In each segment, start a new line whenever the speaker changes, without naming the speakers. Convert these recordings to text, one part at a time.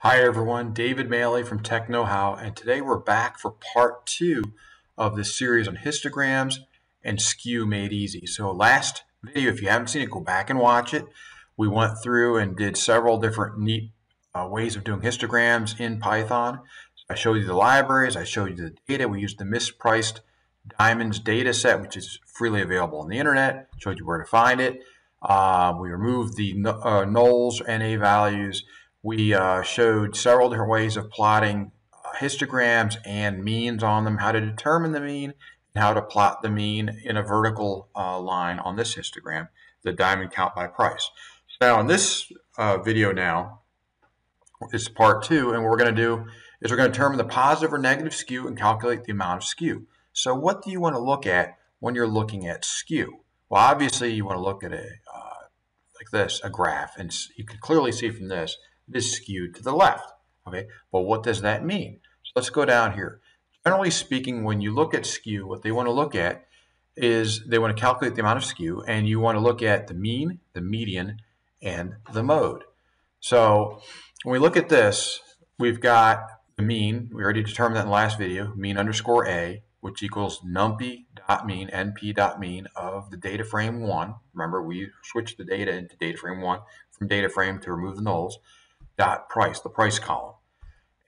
Hi everyone, David Maley from Tech Know How, and today we're back for part two of this series on histograms and skew made easy. So last video, if you haven't seen it, go back and watch it. We went through and did several different neat uh, ways of doing histograms in Python. I showed you the libraries, I showed you the data. We used the mispriced diamonds data set, which is freely available on the internet, showed you where to find it. Uh, we removed the uh, nulls, NA values, we uh, showed several different ways of plotting uh, histograms and means on them, how to determine the mean, and how to plot the mean in a vertical uh, line on this histogram, the diamond count by price. Now in this uh, video now, is part two, and what we're going to do is we're going to determine the positive or negative skew and calculate the amount of skew. So what do you want to look at when you're looking at skew? Well, obviously you want to look at a, uh, like this, a graph, and you can clearly see from this is skewed to the left. Okay, but what does that mean? So let's go down here. Generally speaking, when you look at skew, what they want to look at is they want to calculate the amount of skew, and you want to look at the mean, the median, and the mode. So when we look at this, we've got the mean. We already determined that in the last video, mean underscore a, which equals numpy dot mean, np dot mean of the data frame 1. Remember, we switched the data into data frame 1 from data frame to remove the nulls dot price, the price column.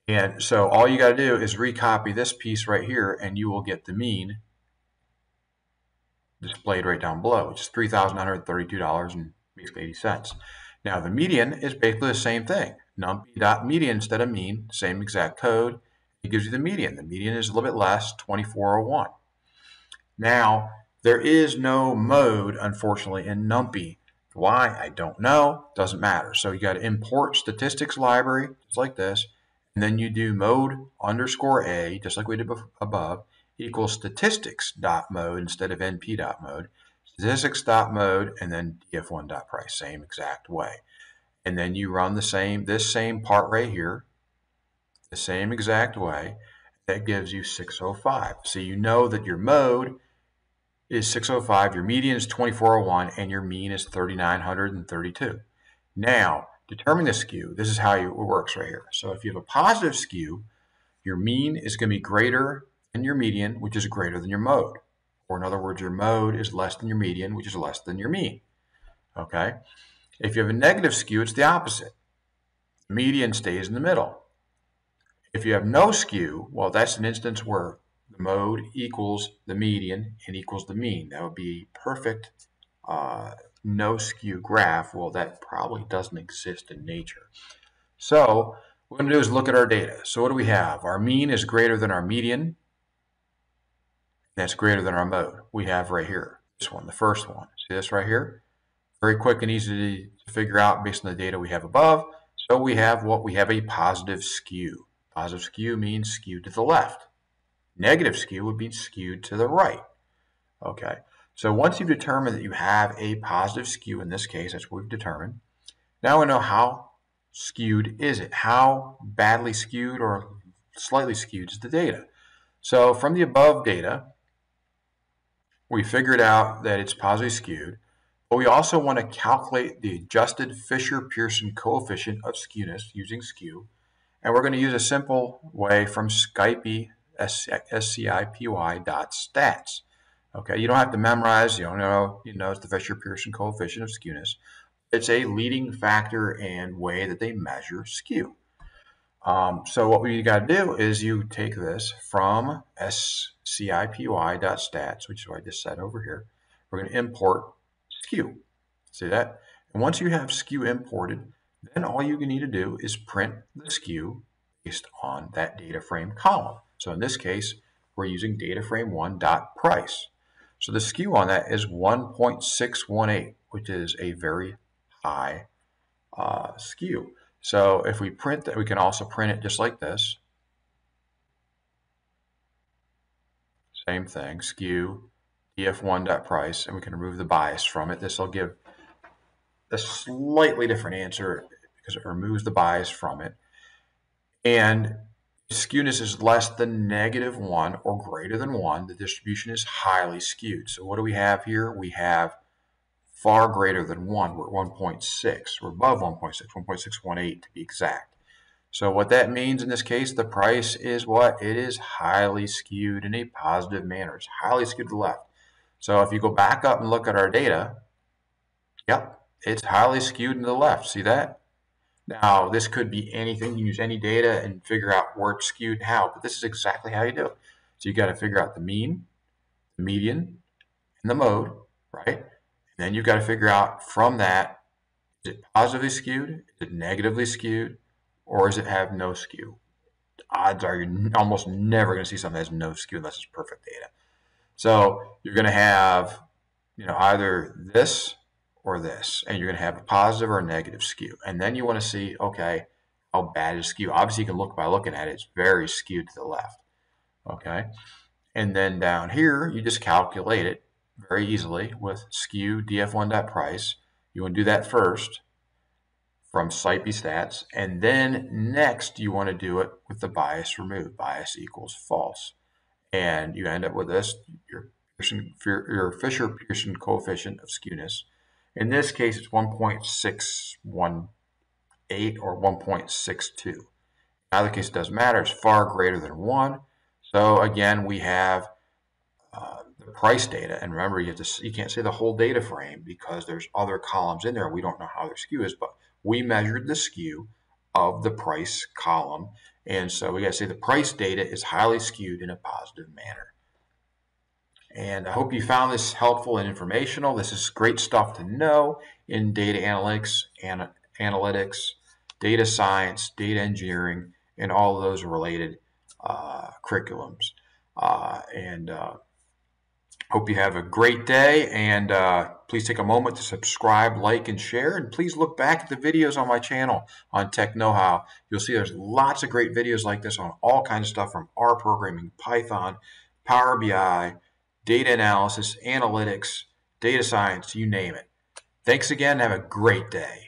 And so all you got to do is recopy this piece right here and you will get the mean displayed right down below, which is $3,932.80. Now the median is basically the same thing. Numpy.median instead of mean, same exact code. It gives you the median. The median is a little bit less, 2401. Now, there is no mode, unfortunately, in NumPy. Why? I don't know. Doesn't matter. So you got to import statistics library, just like this, and then you do mode underscore a, just like we did above, equals statistics dot mode instead of np dot mode, statistics dot mode, and then df1 dot price, same exact way. And then you run the same, this same part right here, the same exact way. That gives you 605. So you know that your mode is 605, your median is 2401, and your mean is 3932. Now, determine the skew. This is how it works right here. So if you have a positive skew, your mean is going to be greater than your median, which is greater than your mode. Or in other words, your mode is less than your median, which is less than your mean. Okay? If you have a negative skew, it's the opposite. median stays in the middle. If you have no skew, well, that's an instance where the mode equals the median and equals the mean. That would be a perfect uh, no skew graph. Well, that probably doesn't exist in nature. So what we're going to do is look at our data. So what do we have? Our mean is greater than our median. That's greater than our mode. We have right here, this one, the first one. See this right here? Very quick and easy to figure out based on the data we have above. So we have what? We have a positive skew. Positive skew means skew to the left. Negative skew would be skewed to the right. Okay, so once you've determined that you have a positive skew, in this case, that's what we've determined, now we know how skewed is it? How badly skewed or slightly skewed is the data? So from the above data, we figured out that it's positively skewed, but we also want to calculate the adjusted Fisher-Pearson coefficient of skewness using skew, and we're going to use a simple way from Scipy scipy dot stats. Okay, you don't have to memorize, you don't know, you know it's the Fisher-Pearson coefficient of skewness. It's a leading factor and way that they measure skew. Um, so what we got to do is you take this from scipy.stats, which is what I just said over here. We're going to import skew. See that? And once you have skew imported, then all you need to do is print the skew based on that data frame column. So in this case, we're using data frame one dot price. So the skew on that is 1.618, which is a very high uh, skew. So if we print that, we can also print it just like this. Same thing, skew, df1.price, and we can remove the bias from it. This will give a slightly different answer because it removes the bias from it. And skewness is less than negative 1 or greater than 1, the distribution is highly skewed. So what do we have here? We have far greater than 1. We're at 1.6. We're above 1.6, 1.618 to be exact. So what that means in this case, the price is what? It is highly skewed in a positive manner. It's highly skewed to the left. So if you go back up and look at our data, yep, it's highly skewed to the left. See that? Now, this could be anything. You can use any data and figure out where it's skewed how, but this is exactly how you do it. So you got to figure out the mean, the median, and the mode, right? And then you've got to figure out from that, is it positively skewed? Is it negatively skewed? or does it have no skew? Odds are you're almost never going to see something that has no skew unless it's perfect data. So you're going to have, you know, either this or this, and you're going to have a positive or a negative skew. And then you want to see, okay, how bad is skew? Obviously, you can look by looking at it; it's very skewed to the left. Okay, and then down here, you just calculate it very easily with skew df1.price. You want to do that first from SciPy stats. And then next, you want to do it with the bias removed. Bias equals false. And you end up with this, your, your Fisher-Pearson coefficient of skewness. In this case, it's 1.618 or 1.62. In either case, it doesn't matter. It's far greater than 1. So again, we have uh, the price data. And remember, you, have to, you can't say the whole data frame because there's other columns in there. We don't know how their skew is, but we measured the skew of the price column. And so we got to say the price data is highly skewed in a positive manner. And I hope you found this helpful and informational. This is great stuff to know in data analytics, and analytics, data science, data engineering, and all of those related uh, curriculums. Uh, and uh, Hope you have a great day and uh, please take a moment to subscribe, like, and share. And please look back at the videos on my channel on Tech Know How. You'll see there's lots of great videos like this on all kinds of stuff from R programming, Python, Power BI, data analysis, analytics, data science, you name it. Thanks again. Have a great day.